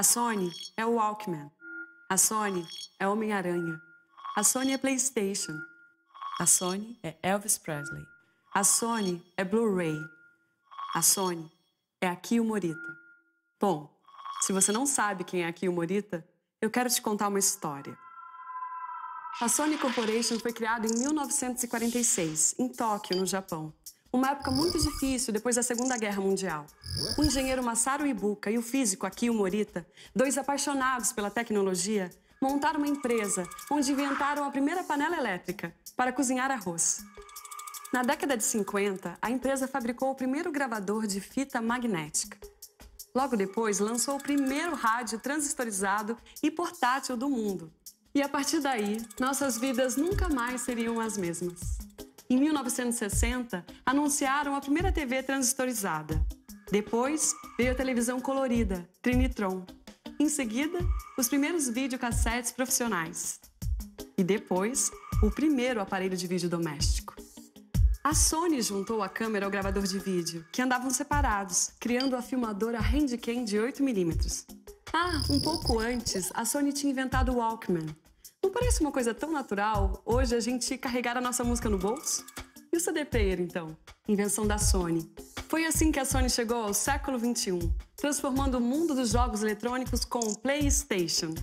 A Sony é o Walkman. A Sony é Homem-Aranha. A Sony é PlayStation. A Sony é Elvis Presley. A Sony é Blu-ray. A Sony é Akio Morita. Bom, se você não sabe quem é Akio Morita, eu quero te contar uma história. A Sony Corporation foi criada em 1946, em Tóquio, no Japão. Uma época muito difícil depois da Segunda Guerra Mundial. O engenheiro Masaru Ibuka e o físico Akio Morita, dois apaixonados pela tecnologia, montaram uma empresa onde inventaram a primeira panela elétrica para cozinhar arroz. Na década de 50, a empresa fabricou o primeiro gravador de fita magnética. Logo depois, lançou o primeiro rádio transistorizado e portátil do mundo. E a partir daí, nossas vidas nunca mais seriam as mesmas. Em 1960, anunciaram a primeira TV transistorizada. Depois, veio a televisão colorida, Trinitron. Em seguida, os primeiros videocassetes profissionais. E depois, o primeiro aparelho de vídeo doméstico. A Sony juntou a câmera ao gravador de vídeo, que andavam separados, criando a filmadora Handicam de 8mm. Ah, um pouco antes, a Sony tinha inventado o Walkman. Não parece uma coisa tão natural hoje a gente carregar a nossa música no bolso? E o CD player, então? Invenção da Sony. Foi assim que a Sony chegou ao século XXI, transformando o mundo dos jogos eletrônicos com o PlayStation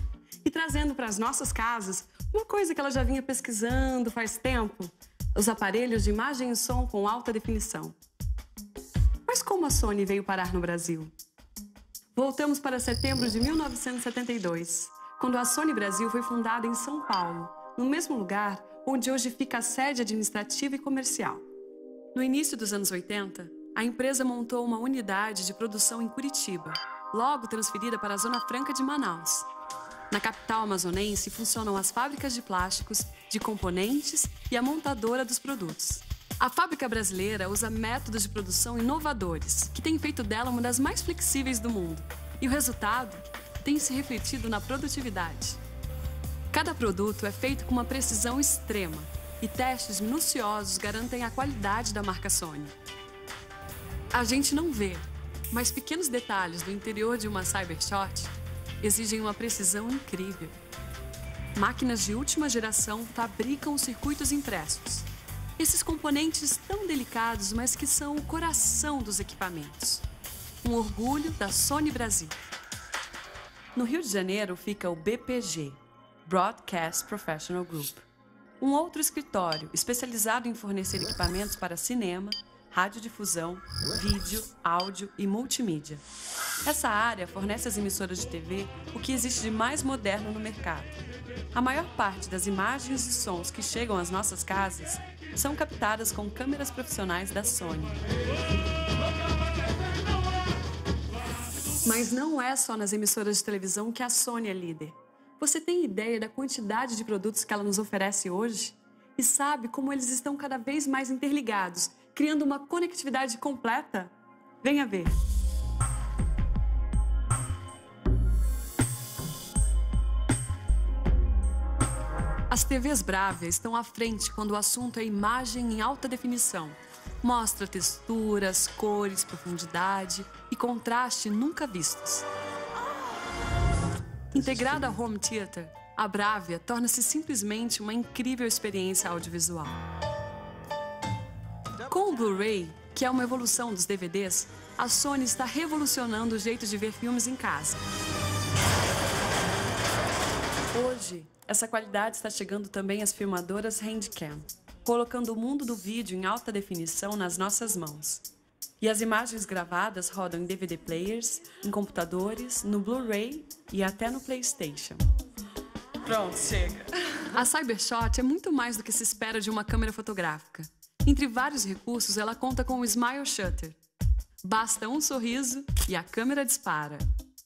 e trazendo para as nossas casas uma coisa que ela já vinha pesquisando faz tempo: os aparelhos de imagem e som com alta definição. Mas como a Sony veio parar no Brasil? Voltamos para setembro de 1972, quando a Sony Brasil foi fundada em São Paulo, no mesmo lugar onde hoje fica a sede administrativa e comercial. No início dos anos 80, a empresa montou uma unidade de produção em Curitiba, logo transferida para a Zona Franca de Manaus. Na capital amazonense funcionam as fábricas de plásticos, de componentes e a montadora dos produtos. A fábrica brasileira usa métodos de produção inovadores, que têm feito dela uma das mais flexíveis do mundo. E o resultado tem se refletido na produtividade. Cada produto é feito com uma precisão extrema e testes minuciosos garantem a qualidade da marca Sony. A gente não vê, mas pequenos detalhes do interior de uma Cybershot exigem uma precisão incrível. Máquinas de última geração fabricam os circuitos impressos esses componentes tão delicados, mas que são o coração dos equipamentos. Um orgulho da Sony Brasil. No Rio de Janeiro fica o BPG, Broadcast Professional Group, um outro escritório especializado em fornecer equipamentos para cinema, radiodifusão, vídeo, áudio e multimídia. Essa área fornece às emissoras de TV o que existe de mais moderno no mercado. A maior parte das imagens e sons que chegam às nossas casas são captadas com câmeras profissionais da Sony. Mas não é só nas emissoras de televisão que a Sony é líder. Você tem ideia da quantidade de produtos que ela nos oferece hoje? E sabe como eles estão cada vez mais interligados, criando uma conectividade completa? Venha ver! As TVs Bravia estão à frente quando o assunto é imagem em alta definição. Mostra texturas, cores, profundidade e contraste nunca vistos. Integrada ao home theater, a Bravia torna-se simplesmente uma incrível experiência audiovisual. Com o Blu-ray, que é uma evolução dos DVDs, a Sony está revolucionando o jeito de ver filmes em casa. Hoje, essa qualidade está chegando também às filmadoras Handcam, colocando o mundo do vídeo em alta definição nas nossas mãos. E as imagens gravadas rodam em DVD players, em computadores, no Blu-ray e até no PlayStation. Pronto, chega. A Cybershot é muito mais do que se espera de uma câmera fotográfica. Entre vários recursos, ela conta com o Smile Shutter. Basta um sorriso e a câmera dispara.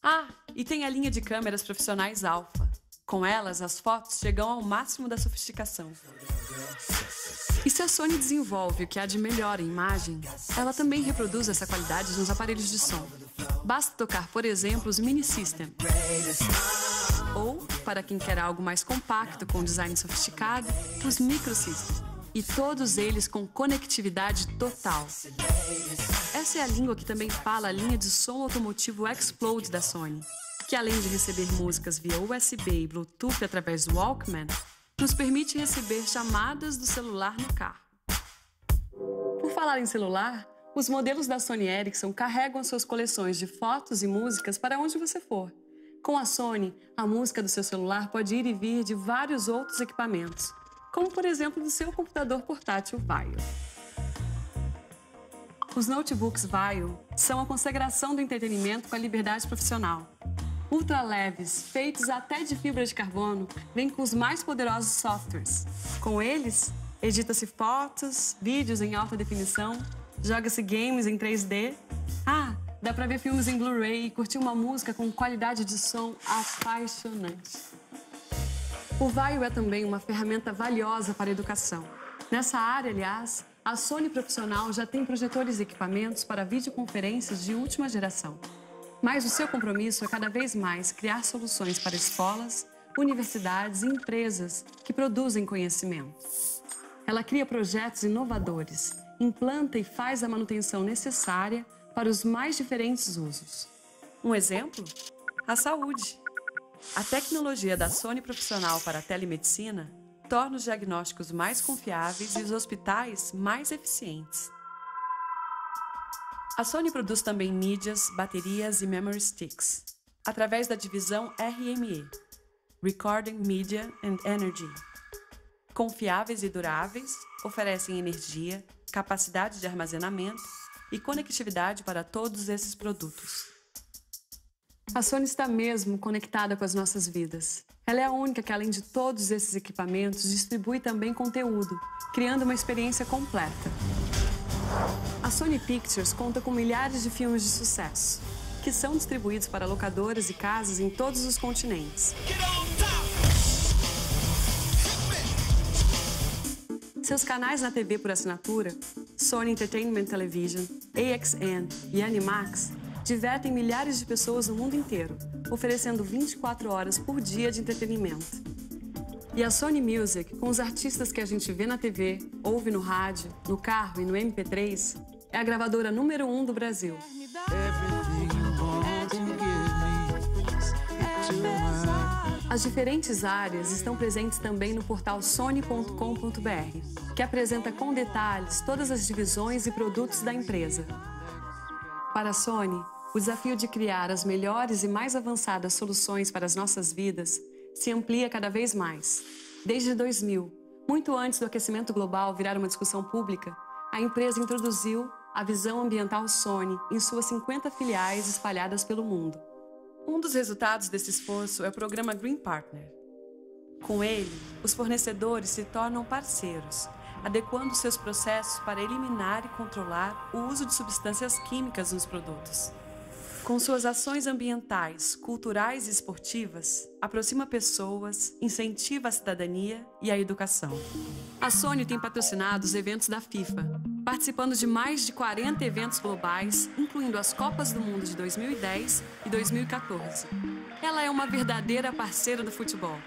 Ah, e tem a linha de câmeras profissionais Alpha com elas, as fotos chegam ao máximo da sofisticação. E se a Sony desenvolve o que há de melhor em imagem, ela também reproduz essa qualidade nos aparelhos de som. Basta tocar, por exemplo, os Mini System. Ou, para quem quer algo mais compacto com design sofisticado, os Micro System. E todos eles com conectividade total. Essa é a língua que também fala a linha de som automotivo Explode da Sony que além de receber músicas via USB e Bluetooth através do Walkman, nos permite receber chamadas do celular no carro. Por falar em celular, os modelos da Sony Ericsson carregam suas coleções de fotos e músicas para onde você for. Com a Sony, a música do seu celular pode ir e vir de vários outros equipamentos, como por exemplo do seu computador portátil Vaio. Os notebooks Vaio são a consagração do entretenimento com a liberdade profissional. Ultra leves, feitos até de fibra de carbono, vêm com os mais poderosos softwares. Com eles, edita-se fotos, vídeos em alta definição, joga-se games em 3D. Ah, dá para ver filmes em Blu-ray e curtir uma música com qualidade de som apaixonante. O Vaio é também uma ferramenta valiosa para a educação. Nessa área, aliás, a Sony Profissional já tem projetores e equipamentos para videoconferências de última geração. Mas o seu compromisso é cada vez mais criar soluções para escolas, universidades e empresas que produzem conhecimento. Ela cria projetos inovadores, implanta e faz a manutenção necessária para os mais diferentes usos. Um exemplo? A saúde. A tecnologia da Sony Profissional para a telemedicina torna os diagnósticos mais confiáveis e os hospitais mais eficientes. A Sony produz também mídias, baterias e memory sticks, através da divisão RME Recording Media and Energy. Confiáveis e duráveis, oferecem energia, capacidade de armazenamento e conectividade para todos esses produtos. A Sony está mesmo conectada com as nossas vidas. Ela é a única que, além de todos esses equipamentos, distribui também conteúdo, criando uma experiência completa. Sony Pictures conta com milhares de filmes de sucesso, que são distribuídos para locadoras e casas em todos os continentes. Seus canais na TV por assinatura, Sony Entertainment Television, AXN e Animax, divertem milhares de pessoas no mundo inteiro, oferecendo 24 horas por dia de entretenimento. E a Sony Music, com os artistas que a gente vê na TV, ouve no rádio, no carro e no MP3, é a gravadora número um do Brasil. As diferentes áreas estão presentes também no portal sony.com.br, que apresenta com detalhes todas as divisões e produtos da empresa. Para a Sony, o desafio de criar as melhores e mais avançadas soluções para as nossas vidas se amplia cada vez mais. Desde 2000, muito antes do aquecimento global virar uma discussão pública, a empresa introduziu a visão ambiental Sony em suas 50 filiais espalhadas pelo mundo. Um dos resultados desse esforço é o programa Green Partner. Com ele, os fornecedores se tornam parceiros adequando seus processos para eliminar e controlar o uso de substâncias químicas nos produtos. Com suas ações ambientais, culturais e esportivas, aproxima pessoas, incentiva a cidadania e a educação. A Sony tem patrocinado os eventos da FIFA, participando de mais de 40 eventos globais, incluindo as Copas do Mundo de 2010 e 2014. Ela é uma verdadeira parceira do futebol.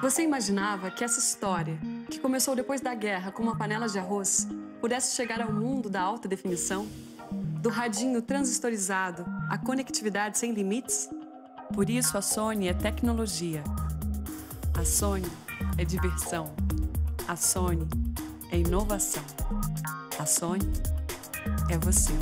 Você imaginava que essa história, que começou depois da guerra com uma panela de arroz, pudesse chegar ao mundo da alta definição? Do radinho transistorizado à conectividade sem limites? Por isso a Sony é tecnologia. A Sony é diversão. A Sony é inovação. A Sony é você.